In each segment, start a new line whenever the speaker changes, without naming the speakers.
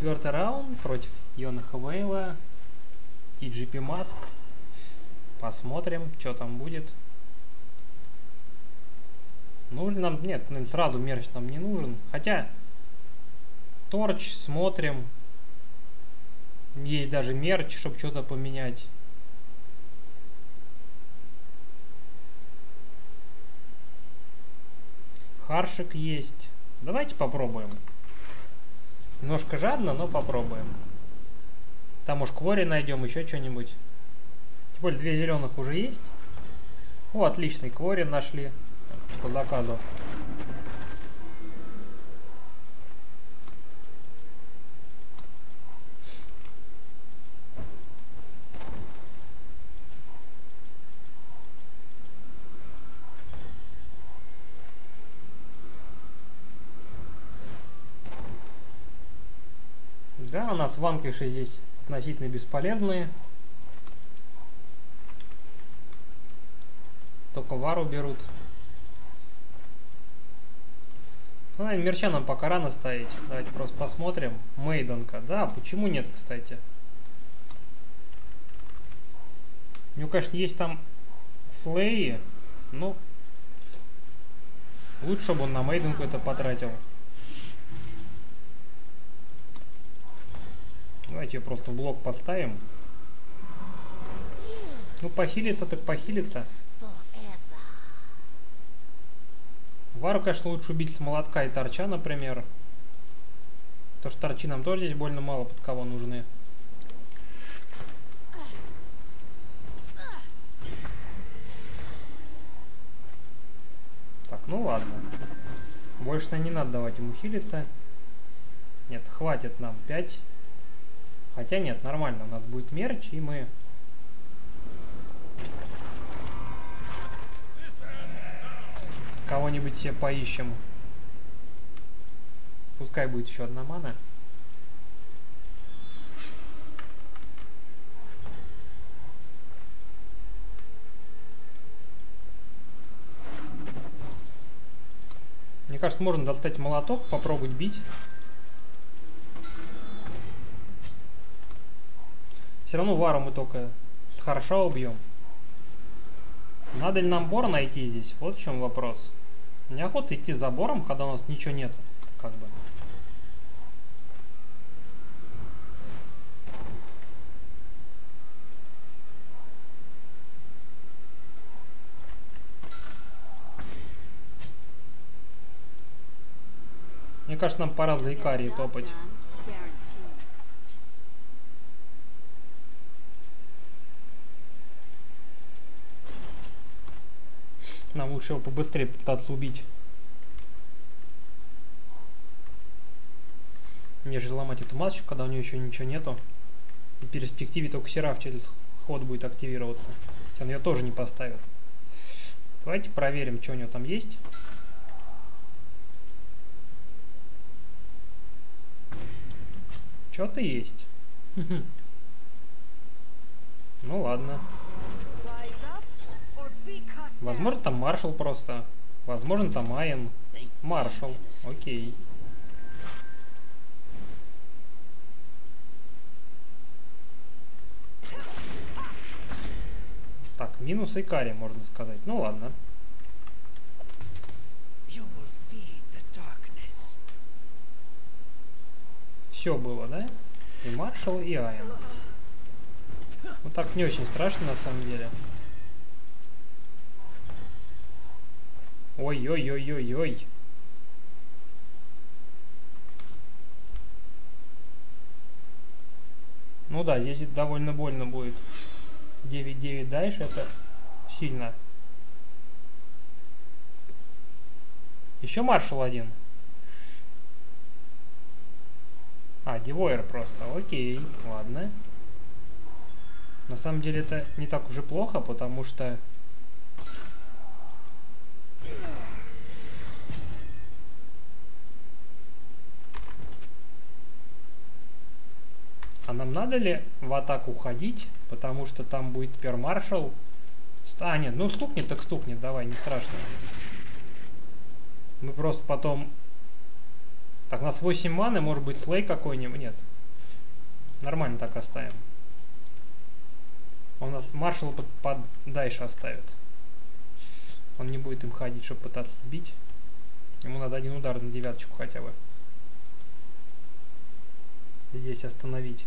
четвертый раунд против Йона Хвейла. TGP Mask. Посмотрим, что там будет. Нужен нам... Нет, сразу мерч нам не нужен. Хотя... Торч, смотрим. Есть даже мерч, чтобы что-то поменять. Харшик есть. Давайте попробуем. Немножко жадно, но попробуем. Там уж квори найдем, еще что-нибудь. Тем более две зеленых уже есть. О, отличный квори нашли по заказу. Да, у нас ванкиши здесь относительно бесполезные. Только вару берут. Ну, наверное, мерча нам пока рано ставить. Давайте просто посмотрим. Мейденка. Да, почему нет, кстати? У него, конечно, есть там слеи. но лучше, чтобы он на Мейденку это потратил. Давайте просто блок поставим. Ну, похилиться так похилиться. Вару, конечно, лучше убить с молотка и торча, например. Потому что торчи нам тоже здесь больно мало под кого нужны. Так, ну ладно. Больше не надо давать ему хилиться. Нет, хватит нам 5. Хотя нет, нормально, у нас будет мерч, и мы... Кого-нибудь себе поищем. Пускай будет еще одна мана. Мне кажется, можно достать молоток, попробовать бить. Все равно вару мы только с хорошо убьем. Надо ли нам бор найти здесь? Вот в чем вопрос. Неохота идти за бором, когда у нас ничего нет. Как бы. Мне кажется, нам пора за Икарии топать. Его побыстрее пытаться убить. Нежели ломать эту масочку, когда у нее еще ничего нету. В перспективе только Сераф через ход будет активироваться. Он ее тоже не поставит. Давайте проверим, что у него там есть. Что-то есть. Ну ладно. Возможно, там маршал просто. Возможно, там Айн. Маршал. Окей. Так, минус Икари, можно сказать. Ну ладно. Все было, да? И маршал, и Айн. Ну так не очень страшно на самом деле. Ой-ой-ой-ой-ой. Ну да, здесь довольно больно будет. 9-9 дальше, это сильно. Еще маршал один. А, девойер просто. Окей, ладно. На самом деле это не так уж и плохо, потому что А нам надо ли в атаку ходить? Потому что там будет пермаршал. А, нет, ну стукнет, так стукнет, давай, не страшно. Мы просто потом... Так, у нас 8 маны, может быть слей какой-нибудь? Нет. Нормально так оставим. Он нас маршал под, под дальше оставит. Он не будет им ходить, чтобы пытаться сбить. Ему надо один удар на девяточку хотя бы. Здесь остановить.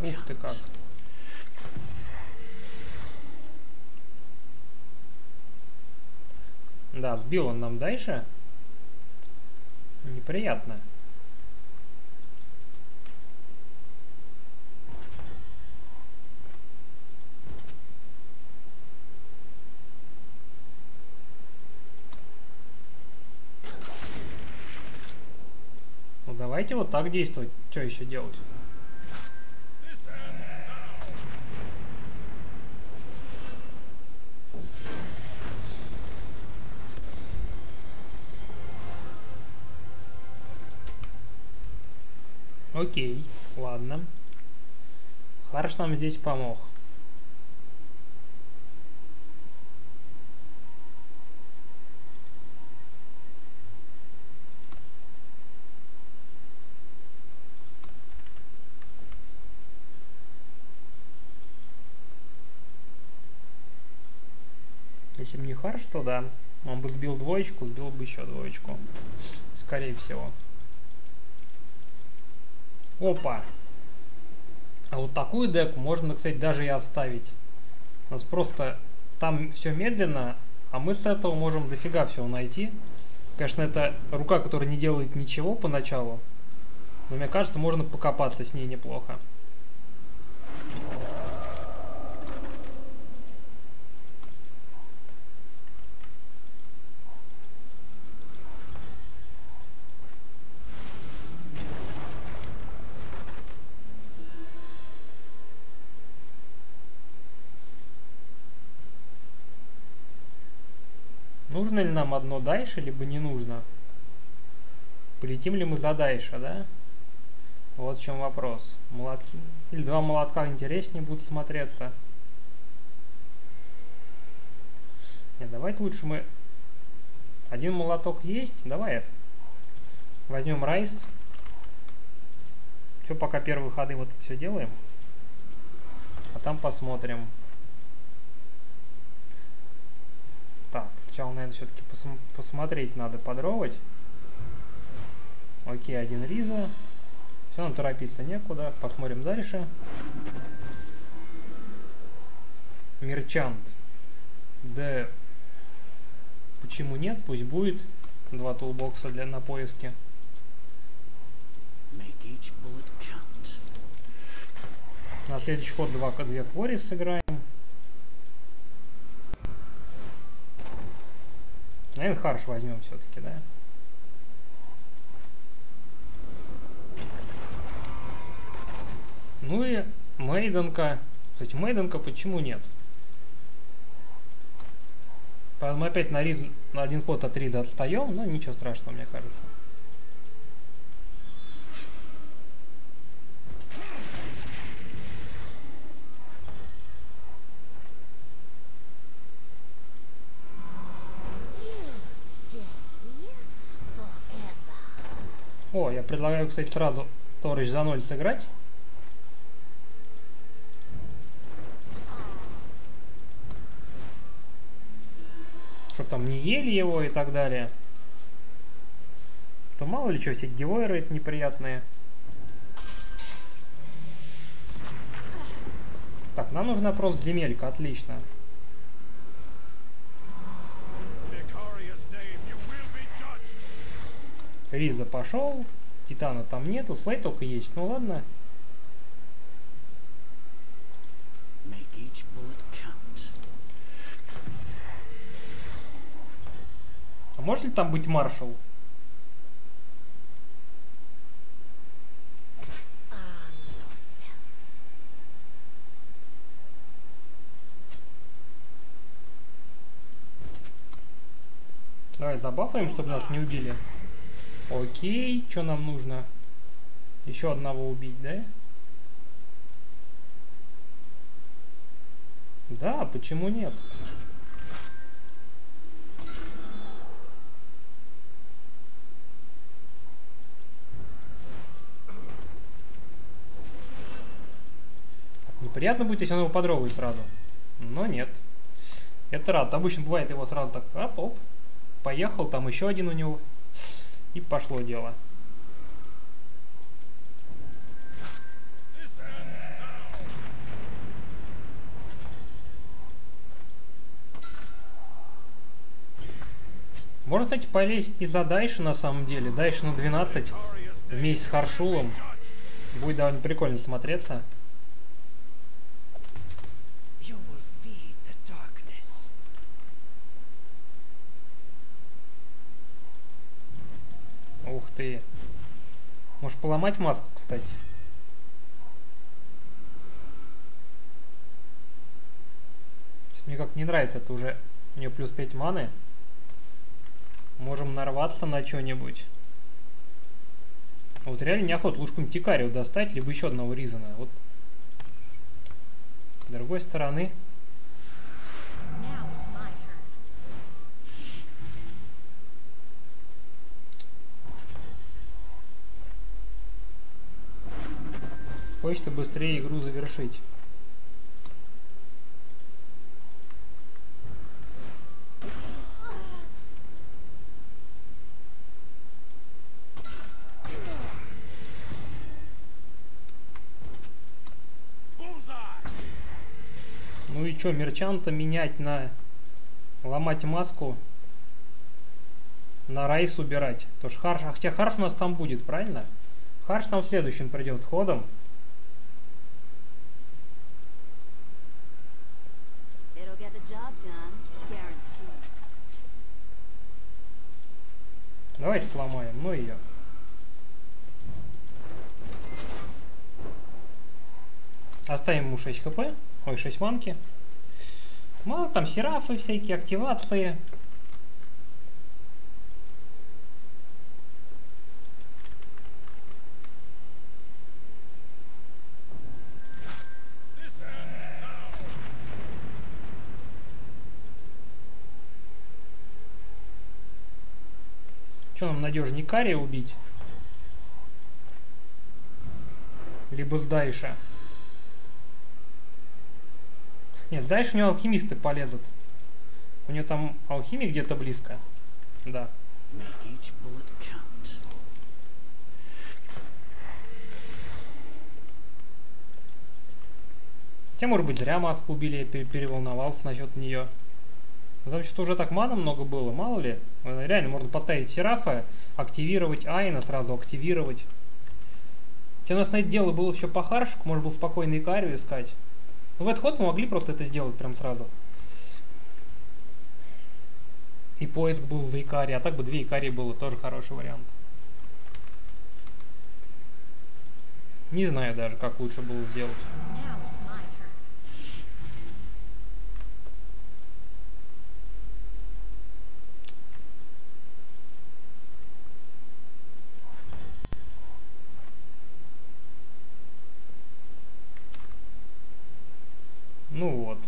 Ух ты как. Да, сбил он нам дальше. Неприятно. Ну давайте вот так действовать. Что еще делать? Окей, ладно. Харш нам здесь помог. Если бы не Харш, то да. Он бы сбил двоечку, сбил бы еще двоечку. Скорее всего. Опа. А вот такую деку можно, кстати, даже и оставить. У нас просто там все медленно, а мы с этого можем дофига всего найти. Конечно, это рука, которая не делает ничего поначалу. Но мне кажется, можно покопаться с ней неплохо. Нужно ли нам одно дальше, либо не нужно? Полетим ли мы за дальше, да? Вот в чем вопрос. Молотки. Или два молотка интереснее будут смотреться. Нет, давайте лучше мы... Один молоток есть. Давай. Возьмем райс. Все, пока первые ходы вот все делаем. А там посмотрим. Так, сначала, наверное, все-таки пос посмотреть надо, подровать. Окей, один риза. Все, нам торопиться некуда. Посмотрим дальше. Мерчант. Да, почему нет? Пусть будет. Два тулбокса для на поиске. На следующий ход два, две квори сыграем. Наверное, харш возьмем все-таки, да? Ну и Мейденка. Кстати, Мейденка почему нет? Мы опять на, рид, на один ход от рида отстаем, но ничего страшного, мне кажется. Предлагаю, кстати, сразу Торыч за ноль сыграть. Чтоб там не ели его и так далее. То мало ли что, эти геойры это неприятные. Так, нам нужна просто земелька, отлично. Риза пошел. Титана там нету. Слей только есть. Ну ладно. А может ли там быть маршал? Давай забафаем, чтобы нас не убили. Окей, что нам нужно? Еще одного убить, да? Да, почему нет? Неприятно будет, если он его подровывает сразу. Но нет. Это рад. Обычно бывает его сразу так, оп, оп. Поехал, там еще один у него. И пошло дело. Можно, кстати, полезть и за Дайши на самом деле. Дайши на 12 вместе с Харшулом. Будет довольно прикольно смотреться. Ух ты. Поломать маску, кстати. Сейчас мне как не нравится, это уже у нее плюс 5 маны. Можем нарваться на что-нибудь. Вот реально неохота лужку Тикарио достать, либо еще одного Ризана. Вот. С другой стороны... Хочется быстрее игру завершить. Ну и что, мерчанта менять на... Ломать маску. На райс убирать. То ж харш... Хотя харш у нас там будет, правильно? Харш там следующим придет ходом. Давайте сломаем, ну ее. Оставим ему 6 хп. Ой, 6 манки. Мало там серафы всякие, активации. Что нам надежнее Кария убить? Либо с Дайша? Нет, дальше у него алхимисты полезут. У него там алхимия где-то близко. Да. Хотя, может быть, зря маску убили, я переволновался насчет нее. Потому что уже так мана много было, мало ли. Реально, можно поставить Серафа, активировать Айна, сразу активировать. Хотя у нас на это дело было еще по харшику, можно было спокойно Икарию искать. В этот ход мы могли просто это сделать прям сразу. И поиск был за Икари, а так бы две Икари было тоже хороший вариант. Не знаю даже, как лучше было сделать. Ну вот.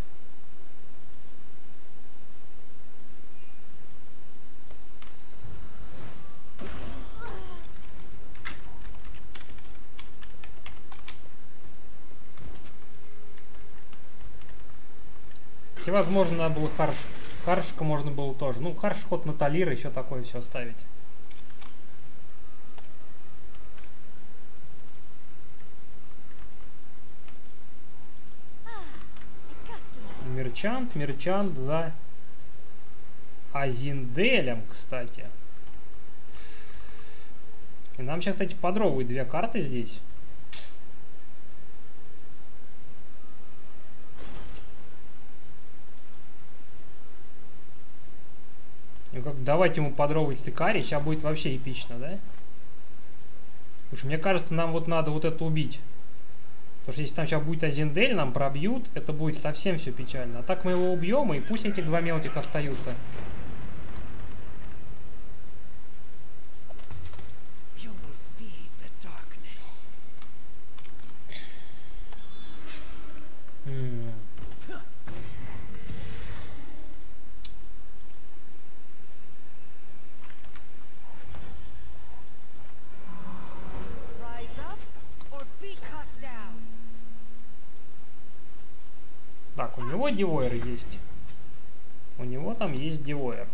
И, возможно, надо было харш. Харшка можно было тоже. Ну, харш ход на талир, еще такое все ставить. Мерчант, мерчант за Азинделем, кстати. И нам сейчас, кстати, подровывают две карты здесь. Ну как давайте ему подровывать стыкари, сейчас будет вообще эпично, да? Что мне кажется, нам вот надо вот это убить. Потому что если там сейчас будет Азиндель, нам пробьют, это будет совсем все печально. А так мы его убьем, и пусть эти два мелких остаются. Него девойер есть. У него там есть девойер.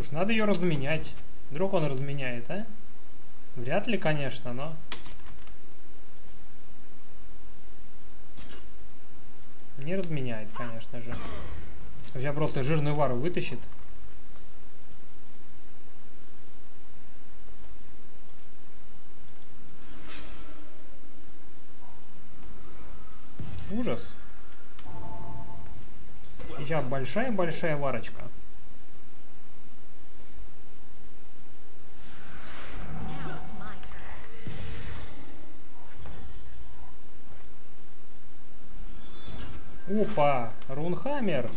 Уж надо ее разменять. Вдруг он разменяет, а? Вряд ли, конечно, но... Не разменяет, конечно же. Сейчас просто жирную вару вытащит. Ужас. Сейчас большая-большая варочка. Опа, Рунхаммер.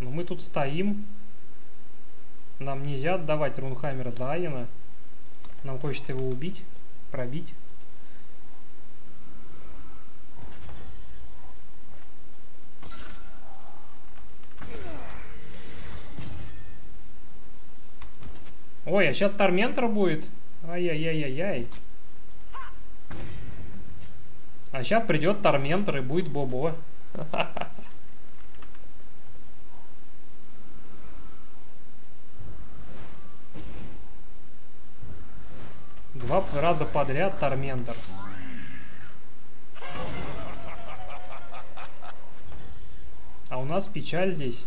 Но мы тут стоим. Нам нельзя отдавать Рунхаммера за Айена. Нам хочется его убить, пробить. Ой, а сейчас Торментор будет. Ай-яй-яй-яй-яй. А сейчас придет Торментор и будет Бобо. Два раза подряд Торментор. А у нас печаль здесь.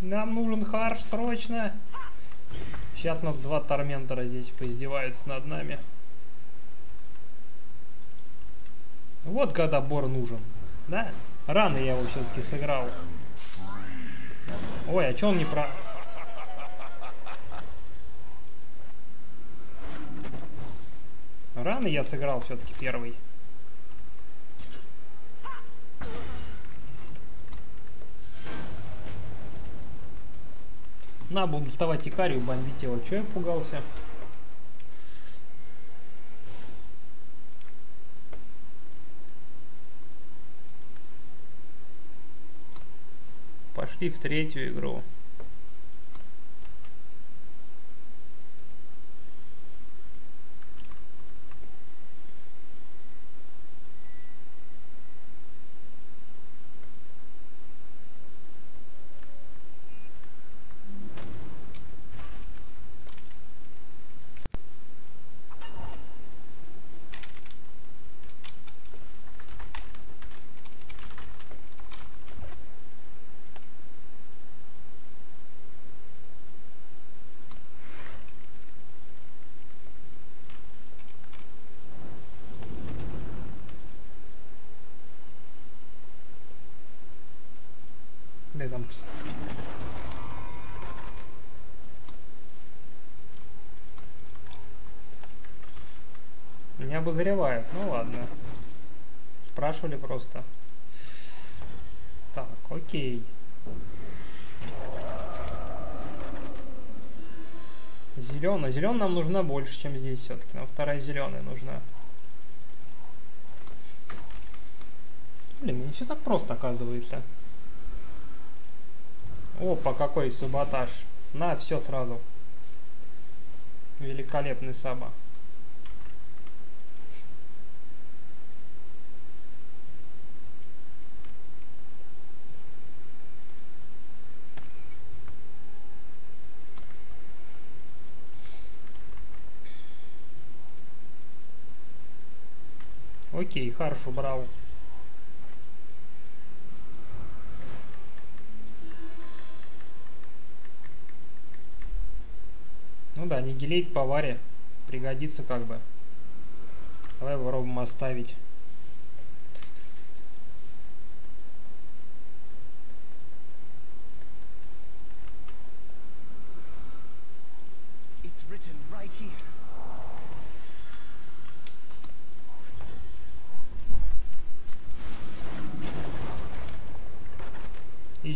Нам нужен харш срочно. Сейчас нас два Торментора здесь поиздеваются над нами. Вот когда Бор нужен. Да? Рано я его все-таки сыграл. Ой, а че он не про... Рано я сыграл все-таки первый. На, был доставать Икарию, бомбить его. Че я пугался? Пошли в третью игру. Дай там. Не обозревают. Ну ладно. Спрашивали просто. Так, окей. Зеленая. Зеленая нам нужна больше, чем здесь все-таки. Нам вторая зеленая нужна. Блин, не все так просто оказывается. Опа, какой саботаж. На, все сразу. Великолепный саба. Окей, хорошо, брал. Ну да, аннигилейт по варе пригодится как бы. Давай попробуем оставить.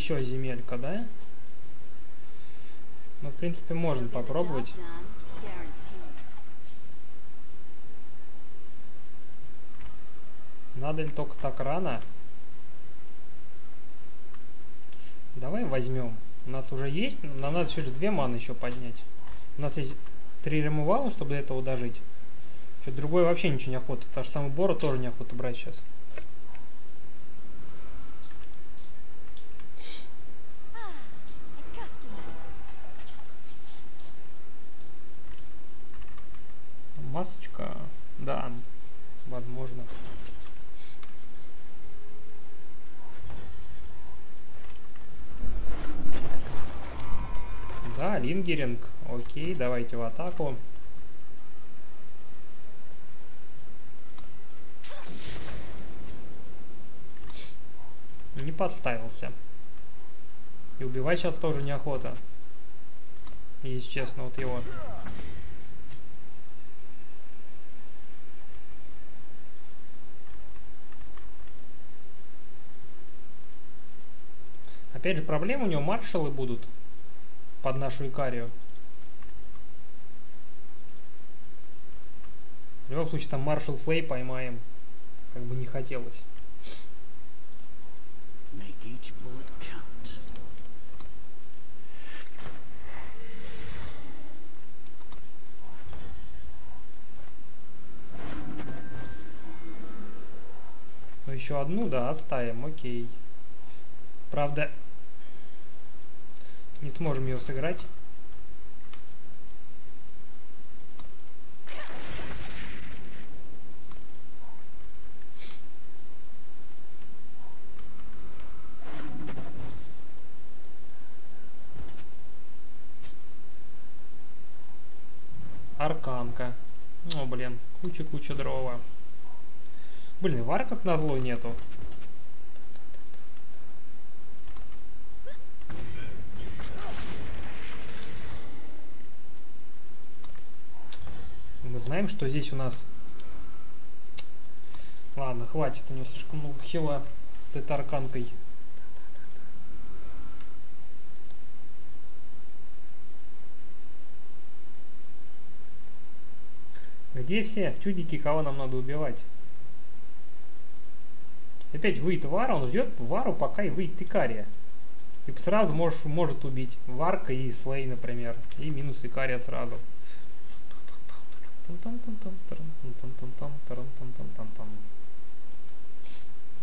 Еще земелька, да? Ну, в принципе, можно попробовать. Надо ли только так рано? Давай возьмем. У нас уже есть, нам надо все же две маны еще поднять. У нас есть три ремувала, чтобы до этого дожить. Что другой вообще ничего не охота. Та же самая Бора тоже не охота брать сейчас. Окей, давайте в атаку. Не подставился. И убивать сейчас тоже неохота. Если честно, вот его. Опять же, проблемы у него маршалы будут под нашу Икарию. В любом случае, там маршал Флей поймаем. Как бы не хотелось. Ну, еще одну, да, оставим, окей. Правда, не сможем ее сыграть. Арканка. Ну, блин, куча-куча дрова. Блин, вар как назло нету. Мы знаем, что здесь у нас... Ладно, хватит, у него слишком много хила с этой арканкой. Где все чудики, кого нам надо убивать? Опять выйдет Вара, он ждет Вару, пока и выйдет Икария. И сразу можешь, может убить Варка и Слей, например. И минус Икария сразу.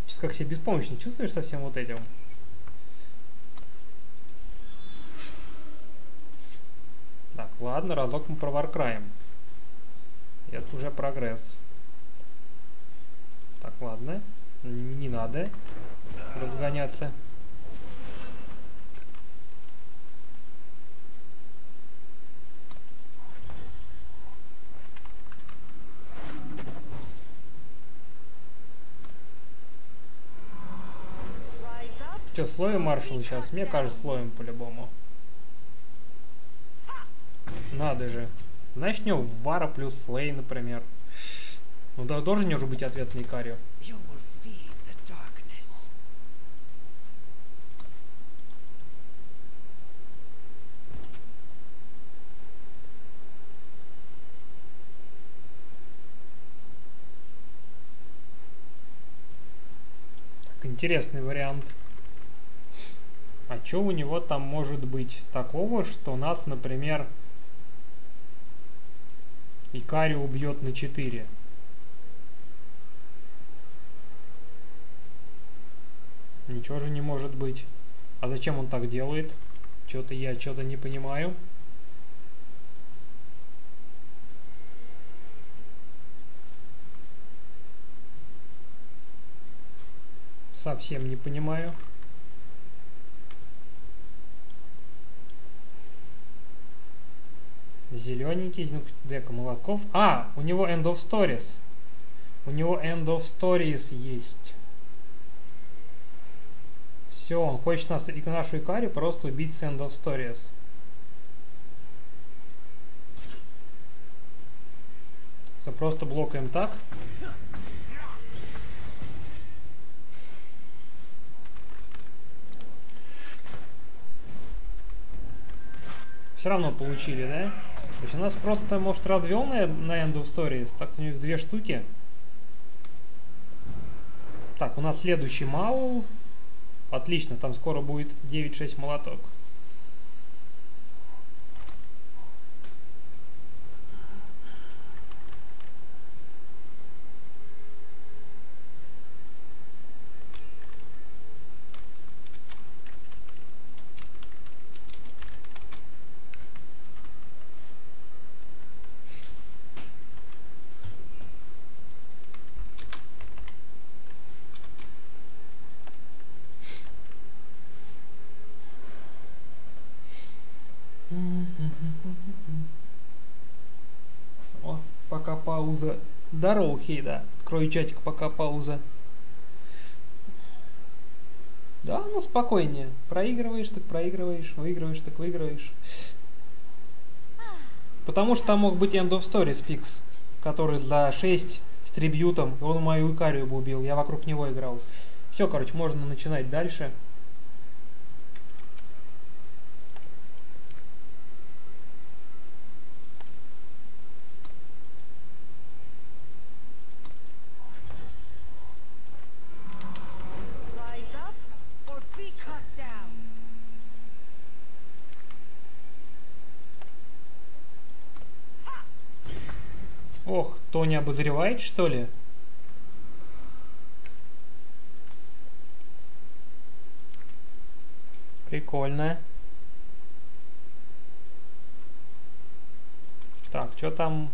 Сейчас как себя беспомощно чувствуешь со всем вот этим? Так, ладно, разок мы проваркраем. Это уже прогресс. Так, ладно. Не надо разгоняться. Что, слоем маршал сейчас? Мне кажется, слоем по-любому. Надо же. Значит, у него Вара плюс Слей, например. Ну да, должен же быть ответ на. Так, интересный вариант. А что у него там может быть такого, что нас, например, Икари убьет на 4? Ничего же не может быть. А зачем он так делает? Что-то я что-то не понимаю. Совсем не понимаю. Зелененький, ну, дека молотков. А, у него End of Stories. У него End of Stories есть. Все, он хочет нас и нашу Икари просто убить с End of Stories. Всё, Просто блокаем так. Все равно получили, да? То есть у нас просто, может, развел на, на End of Stories. Так, у них две штуки. Так, у нас следующий Маул. Отлично, там скоро будет 9-6 молоток. О, пока пауза. Здорово, Хейда. Открою чатик, пока пауза. Да, ну спокойнее. Проигрываешь, так проигрываешь, выигрываешь, так выигрываешь. Потому что там мог быть End of Stories Pix, который за 6 с трибьютом, он мою Икарию бы убил, я вокруг него играл. Все, короче, можно начинать дальше. Обозревает, что ли? Прикольно. Так, что там?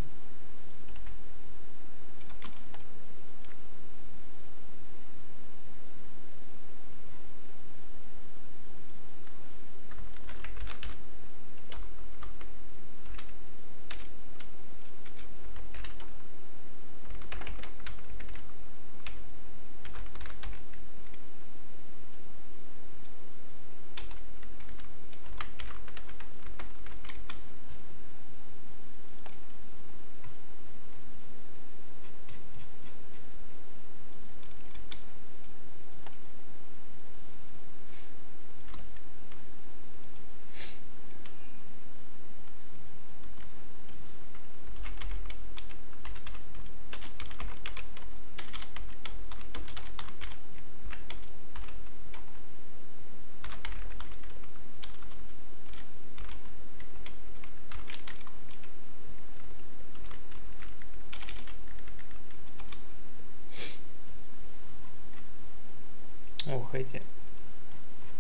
Эти...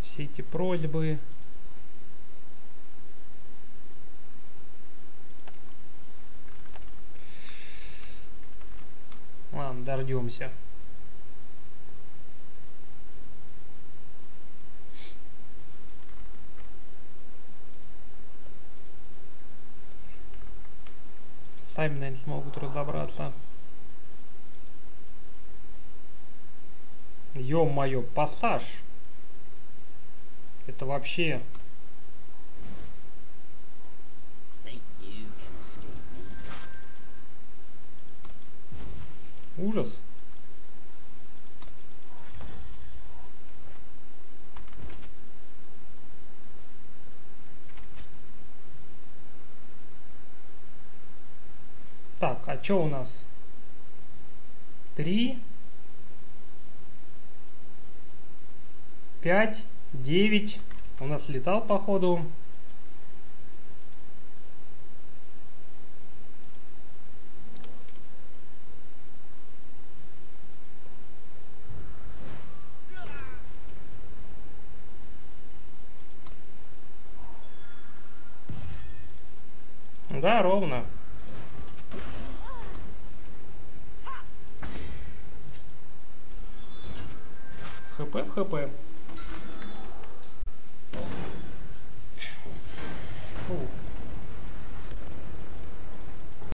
Все эти просьбы. Ладно, дождемся. Сами, наверное, смогут разобраться. Ё-моё, пассаж. Это вообще... Ужас. Так, а что у нас? Три. Пять. Девять. У нас летал, походу.